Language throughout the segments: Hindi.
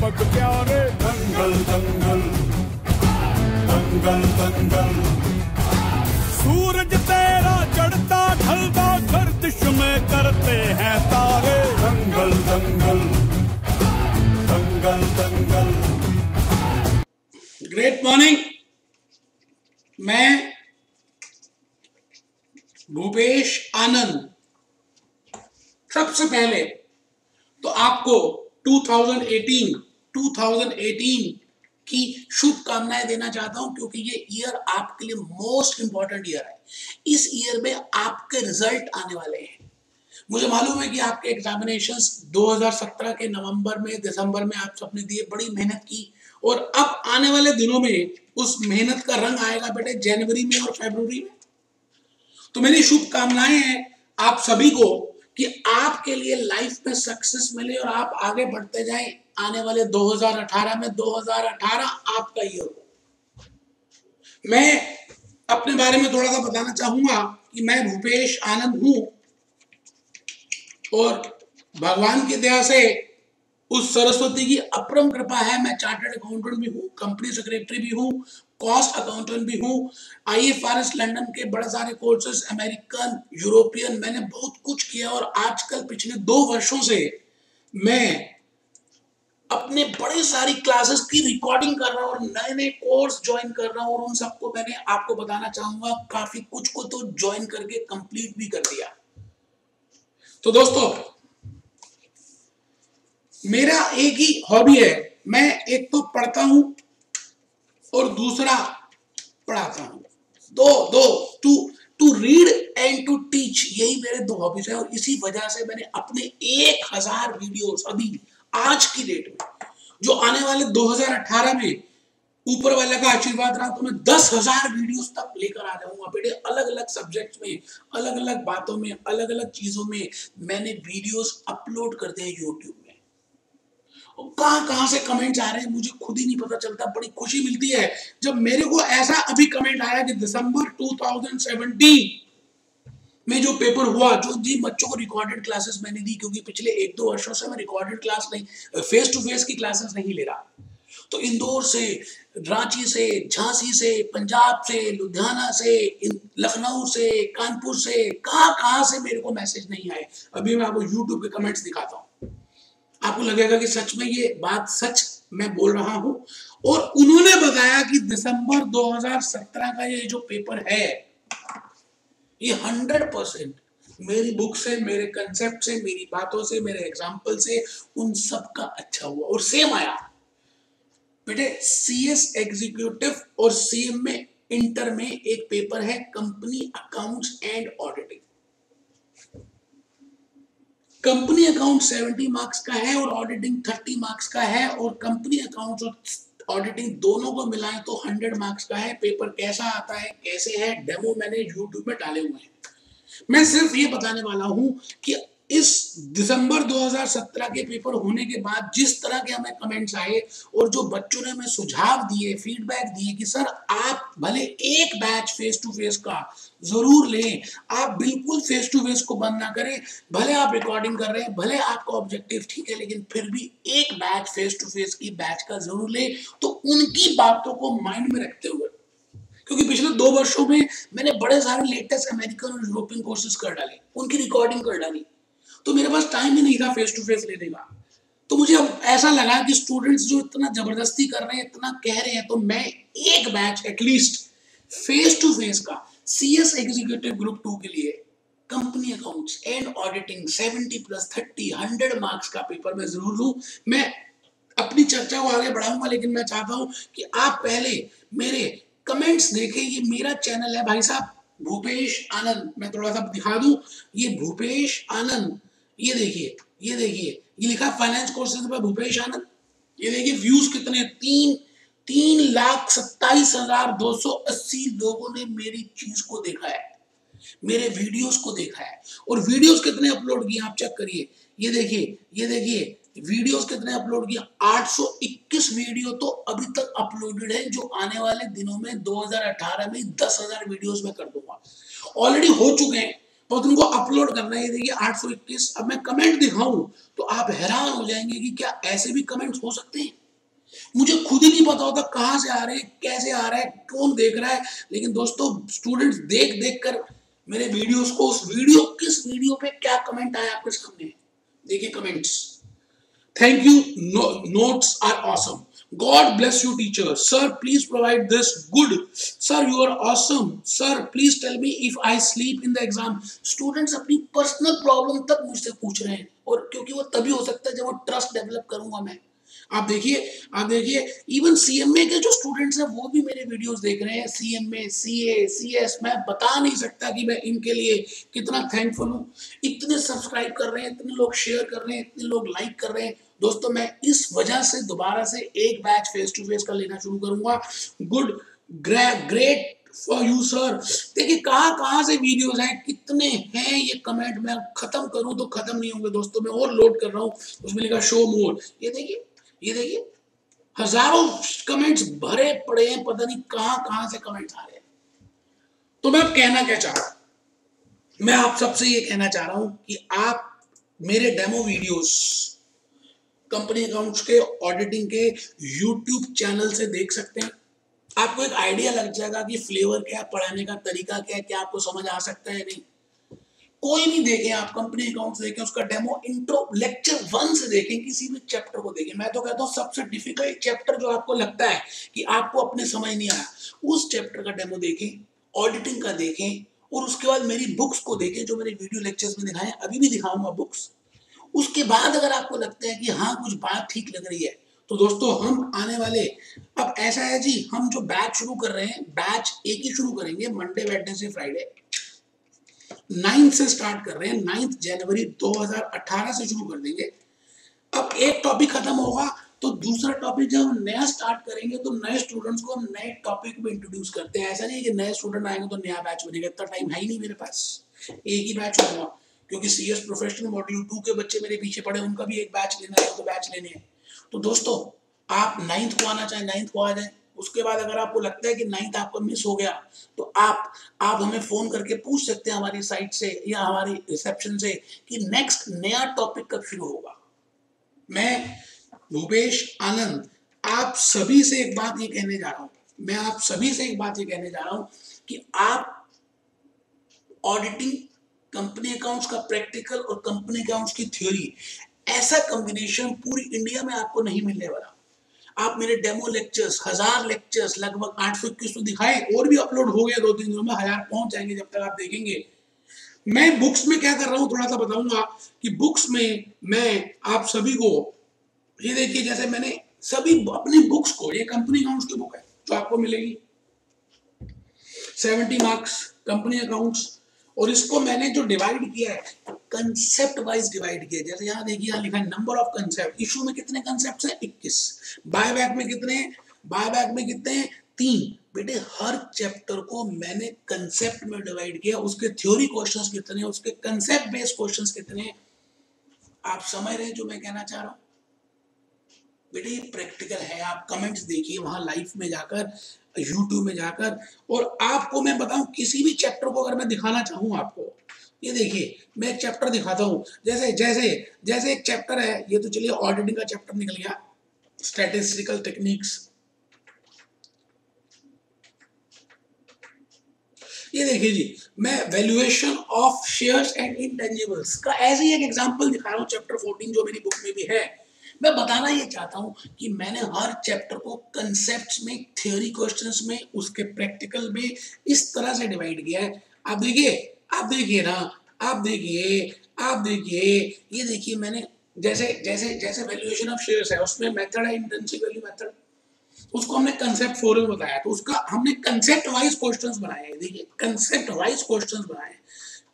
दीपक प्यारे दंगल दंगल। दंगल दंगल। सूरज तेरा चढ़ता, ढलता गर्दिश में करते हैं तारे। दंगल दंगल। दंगल दंगल। ग्रेट मॉर्निंग मैं भूपेश आनंद। सबसे पहले तो आपको 2018 2018 की शुभकामनाएँ देना चाहता हूँ, क्योंकि ये ईयर आपके लिए मोस्ट इंपॉर्टेंट ईयर है। इस ईयर में आपके रिज़ल्ट आने वाले हैं। मुझे मालूम है कि आपके एग्जामिनेशंस 2017 के नवंबर में, दिसंबर में आप सबने दिए, बड़ी मेहनत की, और अब आने वाले दिनों में उस मेहनत का रंग आएगा बेटे, जनवरी में और फरवरी में। तो मेरी शुभकामनाएँ हैं आप सभी को कि आपके लिए लाइफ में सक्सेस मिले और आप आगे बढ़ते जाएँ। आने वाले 2018 में 2018 आपका ही हो मैं अपने बारे में थोड़ा सा बताना चाहूँगा कि मैं भूपेश आनंद हूँ और भगवान की दया से उस सरस्वती की अपरम कृपा है। मैं चार्टर्ड अकाउंटेंट भी हूँ कंपनी सेक्रेटरी भी हूँ कॉस्ट अकाउंटेंट भी हूँ। I F R S London के बड़े सारे कोर्सेज अमेरिकन यूरोपियन मैंने बहुत कुछ किया और आजकल पिछले दो वर्षों से मैं अपने बड़े सारी क्लासेस की रिकॉर्डिंग कर रहा हूँ और नए नए कोर्स ज्वाइन कर रहा हूँ और उन सबको मैंने आपको बताना चाहूँगा। काफ़ी कुछ को तो ज्वाइन करके कंप्लीट भी कर दिया। तो दोस्तों मेरा एक ही हॉबी है। मैं एक तो पढ़ता हूँ और दूसरा पढ़ाता हूँ। दो दो to to read and to teach यही मेरे दो हॉबीज है और इसी वजह से मैंने अपने एक हज़ार वीडियोस अभी आज की डेट में, जो आने वाले 2018 में ऊपर वाले का आशीर्वाद रहा तो मैं दस हज़ार वीडियोस तक लेकर आ जाऊँगा। बेटे अलग अलग सब्जेक्ट में अलग अलग बातों में अलग अलग चीज़ों में मैंने वीडियोस अपलोड कर दिए यूट्यूब कहाँ कहाँ से कमेंट्स आ रहे हैं? मुझे खुद ही नहीं पता चलता। बड़ी खुशी मिलती है जब मेरे को ऐसा अभी कमेंट आया कि दिसंबर 2017 में जो पेपर हुआ, जो जी बच्चों को रिकॉर्डेड क्लासेस मैंने दी, क्योंकि पिछले एक दो वर्षों से मैं रिकॉर्डेड क्लास नहीं फेस टू फेस की क्लासेस नहीं ले रहा। तो इंदौर से, रांची से, झांसी से, पंजाब से, लुधियाना से लखनऊ से, कानपुर से, कहाँ कहाँ से मेरे को मैसेज नहीं आए। अभी मैं आपको यूट्यूब के कमेंट्स दिखाता हूँ। आपको लगेगा कि सच में ये बात सच मैं बोल रहा हूँ। और उन्होंने बताया कि दिसंबर 2017 का ये जो पेपर है, ये 100 परसेंट मेरी बुक से, मेरे कंसेप्ट से, मेरी बातों से, मेरे एग्ज़ाम्पल से उन सब का अच्छा हुआ। और सेम आया। बेटे सी एस एग्जीक्यूटिव और सीएम में इंटर में एक पेपर है company accounts and auditing company account 70 marks का है और ऑडिटिंग 30 मार्क्स का है और कंपनी अकाउंट और ऑडिटिंग दोनों को मिलाएँ तो 100 मार्क्स का है। पेपर कैसा आता है, कैसे है, डेमो मैंने यूट्यूब में डाले हुए हैं। मैं सिर्फ़ ये बताने वाला हूँ कि इस दिसंबर 2017 के पेपर होने के बाद जिस तरह के हमें कमेंट्स आए और जो बच्चों ने हमें सुझाव दिए फीडबैक दिए कि, सर, आप भले एक बैच फेस टू फेस का ज़रूर लें, आप बिल्कुल फेस टू फेस को बंद ना करें, भले आप रिकॉर्डिंग कर रहे हैं, भले आपका ऑब्जेक्टिव ठीक है, लेकिन फिर भी एक बैच फेस टू फेस की बैच का ज़रूर लें तो उनकी बातों को माइंड में रखते हुए, क्योंकि पिछले दो वर्षों में मैंने बड़े सारे लेटेस्ट अमेरिकन और यूरोपियन कोर्सेज कर डाले, उनकी रिकॉर्डिंग कर डाली। तो मेरे पास टाइम ही नहीं था फेस टू फेस लेने का। तो मुझे अब ऐसा लगा कि स्टूडेंट्स जो इतना ज़बरदस्ती कर रहे हैं, इतना कह रहे हैं तो मैं एक batch at least face to face का C S executive group two के लिए company accounts and auditing 70 plus 30 100 marks का पेपर मैं ज़रूर लूँ। मैं अपनी चर्चा को आगे बढ़ाऊँगा, लेकिन मैं चाहता हूँ कि आप पहले मेरे कमेंट्स देखें। ये मेरा चैनल है भाई साहब, भूपेश आनंद। मैं थोड़ा सा दिखा दूँ। ये भूपेश आनंद ये देखिए ये देखिए, ये लिखा फाइनेंस कोर्सेज पर भूपेश आनंद। ये देखिए व्यूज़ कितने तीन तीन लाख सत्ताईस हज़ार दो सौ अस्सी लोगों ने मेरी चीज़ को देखा है, मेरे वीडियोस को देखा है। और वीडियोस कितने अपलोड किए आप चेक करिए। ये देखिए ये देखिए वीडियोस कितने अपलोड किए? 821 वीडियो तो अभी तक अपलोडेड है, जो आने वाले दिनों में 2018 में 10000 वीडियोस में कर दूँगा। ऑलरेडी हो चुके हैं। और तुमको अपलोड करना है। देखिए, आठ सौ इक्कीस। अब मैं कमेंट दिखाऊँ तो आप हैरान हो जाएँगे कि क्या ऐसे भी कमेंट्स हो सकते हैं? मुझे खुद ही नहीं पता होता कहाँ से आ रहे हैं, कैसे आ रहा है, कौन देख रहा है। लेकिन दोस्तों स्टूडेंट्स देख देख कर मेरे वीडियोस को, उस वीडियो किस वीडियो पे क्या कमेंट आया आपके सामने? देखिए comments thank you notes are awesome God bless you, teacher. Sir, please provide this. Good. Sir, you are awesome. Sir, please tell me if I sleep in the exam. Students अपनी personal problem तक मुझसे पूछ रहे हैं और क्योंकि वो तभी हो सकता है जब वो ट्रस्ट डेवलप करूँगा मैं आप देखिए आप देखिए इवन सीएमए के जो स्टूडेंट्स हैं वो भी मेरे वीडियोस देख रहे हैं सीएमए सीए सीएस मैं बता नहीं सकता कि मैं इनके लिए कितना थैंकफुल हूँ इतने सब्सक्राइब कर रहे हैं इतने लोग शेयर कर रहे हैं इतने लोग लाइक कर रहे हैं दोस्तों, मैं इस वजह से दोबारा से एक बैच फेस टू फेस का लेना शुरू करूँगा। Good great for you sir देखिए, कहाँ कहाँ से वीडियोस हैं, कितने हैं ये कमेंट मैं खत्म करूँ तो खत्म नहीं होंगे दोस्तों, मैं और लोड कर रहा हूँ। उसमें लिखा शो मोर ये देखिए ये देखिए, हज़ारों कमेंट्स भरे पड़े हैं, पता नहीं कहाँ कहाँ से कमेंट्स आ रहे हैं। तो मैं अब कहना क्या चाह रहा मैं आप सबसे ये कहना चाह रहा हूँ कि आप मेरे डेमो वीडियोस कंपनी अकाउंट्स के ऑडिटिंग के यूट्यूब चैनल से देख सकते हैं। आपको एक आइडिया लग जाएगा कि फ्लेवर क्या है पढ़ाने का तरीका क्या है, क्या आपको समझ आ सकता है नहीं। कोई भी देखें आप कंपनी अकाउंट देखें, उसका डेमो इंट्रो लेक्चर वन से देखें, किसी भी चैप्टर को देखें। मैं तो कहता हूँ, सबसे डिफ़िकल्ट चैप्टर जो आपको लगता है कि आपको अपने समझ नहीं आया, उस चैप्टर का डेमो देखें ऑडिटिंग का देखें, और उसके बाद मेरी बुक्स को देखें, जो मेरे वीडियो लेक्चर्स में दिखाएँ अभी भी दिखाऊँगा बुक्स उसके बाद अगर आपको लगता है कि हाँ कुछ बात ठीक लग रही है तो दोस्तों हम आने वाले, अब ऐसा है जी, हम जो बैच शुरू कर रहे हैं बैच एक ही शुरू करेंगे मंडे वेडनेसडे फ्राइडे नाइन्थ से स्टार्ट कर रहे हैं नाइन्थ जनवरी 2018 से शुरू कर देंगे। अब एक टॉपिक खत्म होगा तो दूसरा टॉपिक जब हम नया स्टार्ट करेंगे तो नए स्टूडेंट्स को हम नए टॉपिक में इंट्रोड्यूस करते हैं। ऐसा नहीं कि नए स्टूडेंट आएँगे तो नया बैच बनेगा, इतना टाइम है ही नहीं मेरे पास। एक ही बैच होगा। क्योंकि C S professional module two के बच्चे मेरे पीछे पड़े, उनका भी एक बैच लेना है तो बैच लेने हैं। तो दोस्तों, आप नाइन्थ को आना चाहें नाइन्थ को आ जाए। उसके बाद अगर आपको लगता है कि नाइन्थ आपको मिस हो गया तो आप आप हमें फ़ोन करके पूछ सकते हैं हमारी साइट से या हमारी रिसेप्शन से कि नेक्स्ट नया टॉपिक कब शुरू होगा। मैं भूपेश आनंद, आप सभी से एक बात ये कहने जा रहा हूँ, मैं आप सभी से एक बात ये कहने जा रहा हूँ कि आप ऑडिटिंग कंपनी अकाउंट्स का प्रैक्टिकल और कंपनी अकाउंट्स की थ्योरी ऐसा कॉम्बिनेशन पूरी इंडिया में आपको नहीं मिलने वाला। आप मेरे डेमो लेक्चर्स हज़ार लेक्चर्स लगभग आठ सौ इक्कीस तो दिखाए, और भी अपलोड हो गया दो तीन दिनों में, हज़ार पहुँच जाएँगे जब तक आप देखेंगे। मैं बुक्स में क्या कर रहा हूँ, थोड़ा सा बताऊँगा कि बुक्स में मैं, आप सभी को, ये देखिए, जैसे मैंने सभी अपनी बुक्स को, ये कंपनी अकाउंट्स की बुक है, जो आपको मिलेगी। सेवेंटी मार्क्स कंपनी अकाउंट्स और इसको मैंने जो डिवाइड किया है कंसेप्ट वाइज डिवाइड किया जैसे यहाँ देखिए, यहाँ लिखा है नंबर ऑफ़ कंसेप्ट इशू में कितने कंसेप्ट है? इक्कीस। बाय बैक में कितने बाय बैक में कितने तीन। बेटे, हर चैप्टर को मैंने कंसेप्ट में डिवाइड किया। उसके थ्योरी क्वेश्चंस कितने उसके कंसेप्ट बेस्ड क्वेश्चंस कितने आप समझ रहे हैं जो मैं कहना चाह रहा हूँ? ये प्रैक्टिकल है। आप कमेंट्स देखिए, वहाँ लाइव में जाकर यूट्यूब में जाकर, और आपको मैं बताऊँ, किसी भी चैप्टर को अगर मैं दिखाना चाहूँ आपको, ये देखिए, मैं एक चैप्टर दिखाता हूँ। जैसे जैसे जैसे एक चैप्टर है, ये तो चलिए ऑडिटिंग का चैप्टर निकल गया। स्टैटिस्टिकल टेक्निक्स ये देखिए जी, मैं valuation of shares and intangibles का ऐसे ही एक एग्जांपल दिखा रहा हूँ चैप्टर 14 जो मेरी बुक में भी है। मैं बताना ये चाहता हूँ कि मैंने हर चैप्टर को कंसेप्ट में थियोरी क्वेश्चंस में, उसके प्रैक्टिकल में इस तरह से डिवाइड किया है। आप देखिए आप देखिए ना, आप देखिए आप देखिए, ये देखिए मैंने जैसे जैसे जैसे वैल्यूएशन ऑफ़ शेयर्स है, उसमें मेथड है इंटेंसिव वैल्यू मेथड उसको हमने कंसेप्ट फोर बताया तो उसका हमने कंसेप्ट वाइज क्वेश्चंस बनाए देखिए कंसेप्ट वाइज क्वेश्चंस बनाए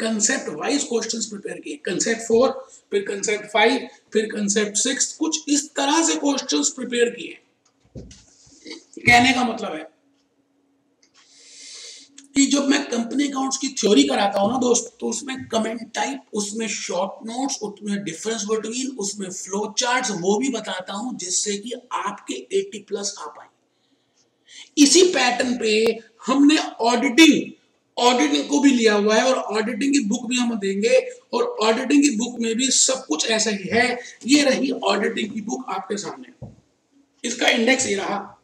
कंसेप्ट वाइज क्वेश्चंस प्रिपेयर किए। कंसेप्ट फोर फिर कंसेप्ट फाइव फिर कंसेप्ट सिक्स कुछ इस तरह से क्वेश्चंस प्रिपेयर किए। कहने का मतलब है कि जब मैं कंपनी अकाउंट्स की थ्योरी कराता हूँ ना दोस्त तो उसमें कमेंट टाइप उसमें शॉर्ट नोट्स उसमें डिफरेंस बिटवीन उसमें फ्लो चार्ट्स वो भी बताता हूँ जिससे कि आपके 80 प्लस आ पाए। इसी पैटर्न पे हमने ऑडिटिंग ऑडिटिंग को भी लिया हुआ है और ऑडिटिंग की बुक भी हम देंगे और ऑडिटिंग की बुक में भी सब कुछ ऐसा ही है। ये रही ऑडिटिंग की बुक आपके सामने। इसका इंडेक्स ये रहा।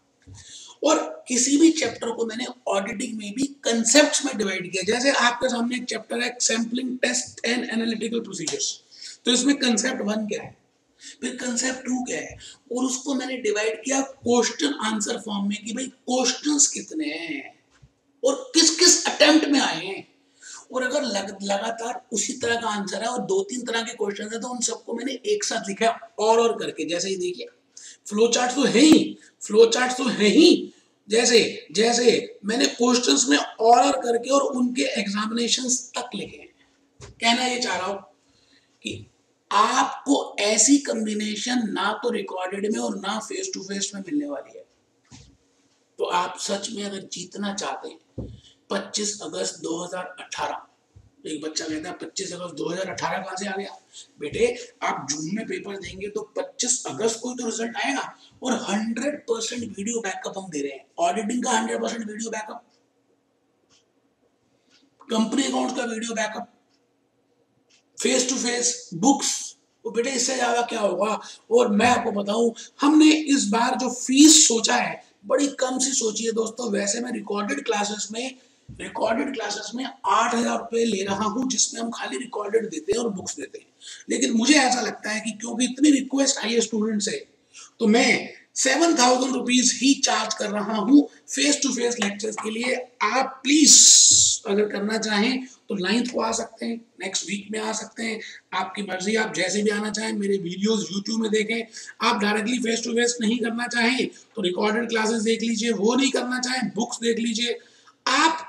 और किसी भी चैप्टर को मैंने ऑडिटिंग में भी कंसेप्ट में डिवाइड किया। जैसे आपके सामने एक चैप्टर है sampling test and analytical procedures तो इसमें कंसेप्ट वन क्या है? फिर कंसेप्ट टू क्या है? और उसको मैंने डिवाइड किया क्वेश्चन आंसर फॉर्म में कि भाई क्वेश्चंस कितने हैं? और किस किस अटेम्प्ट में आए हैं? और अगर लग, लगातार उसी तरह का आंसर है और दो तीन तरह के क्वेश्चन है तो उन सबको मैंने एक साथ लिखा है और और करके। जैसे ही देखिए फ्लो चार्ट तो है ही फ्लो चार्ट तो है ही। जैसे जैसे मैंने क्वेश्चंस में और और करके और उनके एग्जामिनेशन तक लिखे हैं। कहना ये चाह रहा हूँ कि आपको ऐसी कॉम्बिनेशन ना तो रिकॉर्डेड में और ना फेस टू फेस में मिलने वाली है। तो आप सच में अगर जीतना चाहते हैं 25 अगस्त 2018 एक बच्चा कहता है 25 अगस्त 2018 कहाँ से आ गया? बेटे, आप जून में पेपर देंगे तो 25 अगस्त को तो रिज़ल्ट आएगा और 100 परसेंट वीडियो बैकअप हम दे रहे हैं। ऑडिटिंग का 100 percent video backup. Company account का video backup. Face to face books वो बेटे, इससे ज़्यादा क्या होगा? और मैं आपको बताऊँ, हमने इस बार जो फ़ीस सोचा है, बड़ी कम सी सोची है दोस्तों। वैसे मैं रिकॉर्डेड क्लासेस में रिकॉर्डेड क्लासेस में आठ हज़ार रुपये ले रहा हूँ, जिसमें हम खाली रिकॉर्डेड देते हैं और बुक्स देते हैं। लेकिन मुझे ऐसा लगता है कि क्योंकि इतनी रिक्वेस्ट आई है स्टूडेंट से तो मैं सेवन थाउज़ेंड रुपीज़ ही चार्ज कर रहा हूँ फेस टू फेस लेक्चर्स के लिए। आप प्लीज़ अगर करना चाहें तो नाइन्थ को आ सकते हैं नेक्स्ट वीक में आ सकते हैं। आपकी मर्ज़ी, आप जैसे भी आना चाहें, मेरे वीडियोस यूट्यूब में देखें। आप डायरेक्टली फेस टू फेस नहीं करना चाहें तो रिकॉर्डेड क्लासेस देख लीजिए, वो नहीं करना चाहें बुक्स देख लीजिए।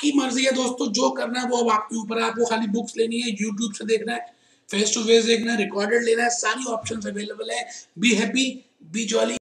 आपकी मर्ज़ी है दोस्तों, जो करना है वो अब आपके ऊपर है। आपको खाली बुक्स लेनी है यूट्यूब से देखना है फेस टू फेस देखना है रिकॉर्डेड लेना है, सारी ऑप्शन अवेलेबल है। Be happy be jolly